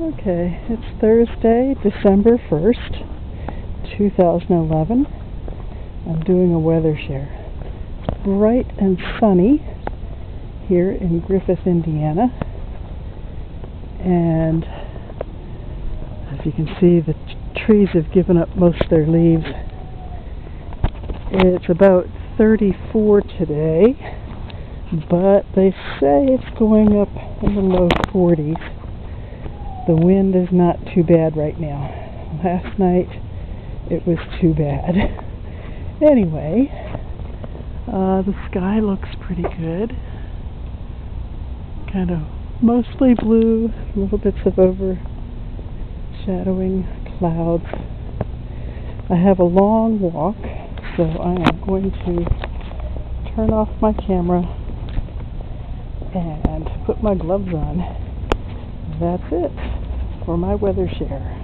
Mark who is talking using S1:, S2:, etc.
S1: Okay, it's Thursday, December 1st, 2011. I'm doing a weather share. Bright and sunny here in Griffith, Indiana. And as you can see, the trees have given up most of their leaves. It's about 34 today, but they say it's going up in the low 40s. The wind is not too bad right now. Last night it was too bad. anyway, uh, the sky looks pretty good. Kind of mostly blue, little bits of overshadowing clouds. I have a long walk, so I am going to turn off my camera and put my gloves on. That's it for my weather share.